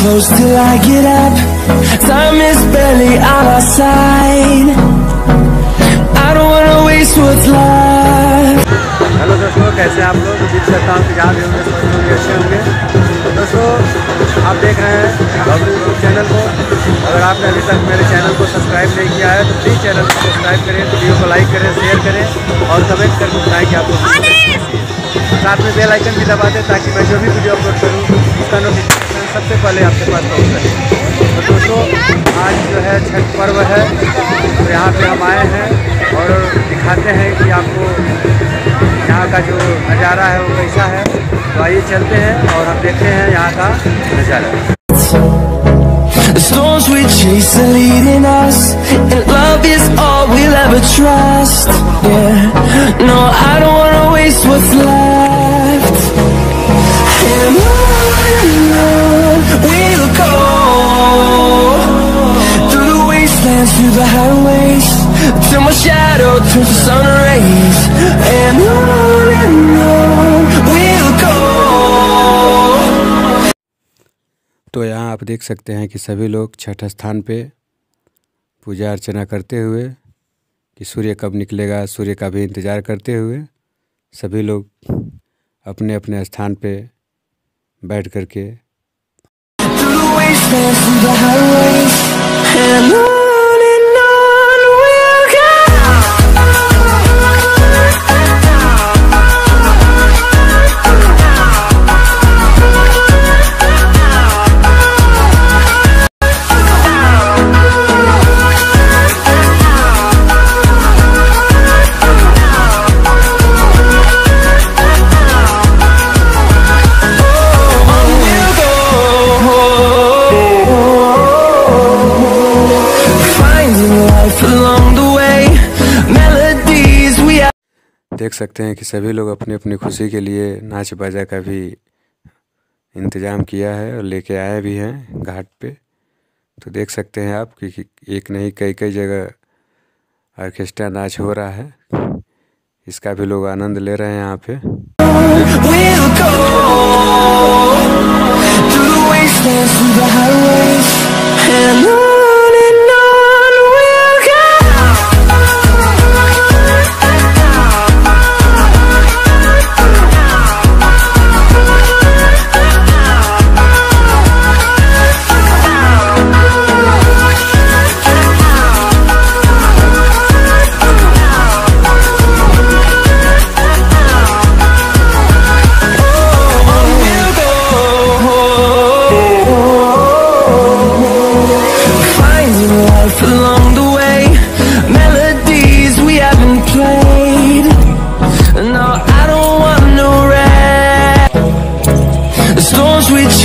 close till I get up. Time is barely on our side. I don't wanna waste what's left. Hello दोस्तों कैसे आप लोग उम्मीद करता हूँ कि जहाँ भी होंगे सब लोग अच्छे होंगे दोस्तों आप देख रहे हैं बाबू यूट्यूब चैनल को अगर आपने अभी तक मेरे चैनल को सब्सक्राइब नहीं किया है तो प्लीज़ चैनल को सब्सक्राइब करें वीडियो को लाइक करें शेयर करें और कमेंट करके बताएँ कि आपको साथ में बेल आइकन भी दबा दें ताकि मैं जो भी वीडियो अपलोड करूँ उसका नोटिफिकेशन सबसे पहले आपके पास पहुँच सके तो दोस्तों आज जो है छठ पर्व है तो यहाँ पे हम आए हैं और दिखाते हैं कि आपको यहाँ का जो नज़ारा है वो कैसा है तो आइए चलते हैं और हम देखते हैं यहाँ का नज़ारा The storms we chase are leading us And love is all we'll ever trust Yeah, no, I don't wanna waste what's left And on and on wastelands, through the highways Till my shadow turns to sun rays And on and on we'll go. तो यहाँ आप देख सकते हैं कि सभी लोग छठ स्थान पे पूजा अर्चना करते हुए कि सूर्य कब निकलेगा सूर्य का भी इंतज़ार करते हुए सभी लोग अपने अपने स्थान पे बैठ कर के देख सकते हैं कि सभी लोग अपनी अपनी खुशी के लिए नाच बाजा का भी इंतज़ाम किया है और लेके आए भी हैं घाट पे। तो देख सकते हैं आप कि एक नहीं कई कई जगह ऑर्केस्ट्रा नाच हो रहा है। इसका भी लोग आनंद ले रहे हैं यहाँ पे। We'll